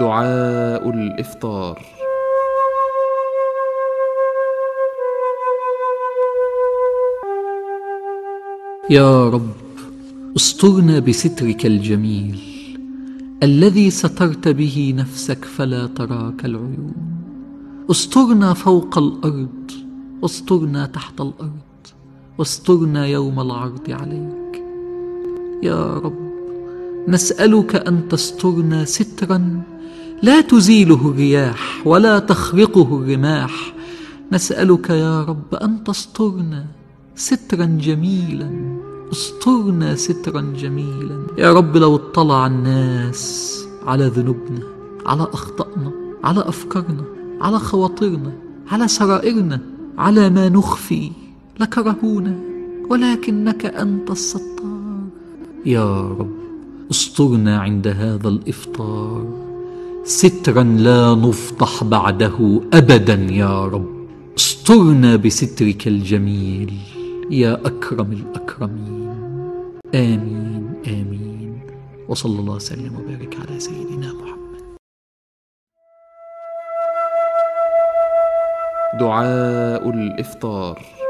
دعاء الإفطار. يا رب استرنا بسترك الجميل الذي سترت به نفسك فلا تراك العيون. استرنا فوق الأرض واسترنا تحت الأرض واسترنا يوم العرض عليك. يا رب نسألك أن تسترنا سترا لا تزيله الرياح ولا تخرقه الرماح نسألك يا رب أن تسترنا سترا جميلا استرنا سترا جميلا. يا رب لو اطلع الناس على ذنوبنا على اخطائنا على أفكارنا على خواطرنا على سرائرنا على ما نخفي لكرهونا ولكنك أنت الستار. يا رب استرنا عند هذا الإفطار. سترا لا نفضح بعده ابدا يا رب. استرنا بسترك الجميل يا أكرم الأكرمين. آمين آمين. وصلى الله وسلم وبارك على سيدنا محمد. دعاء الإفطار.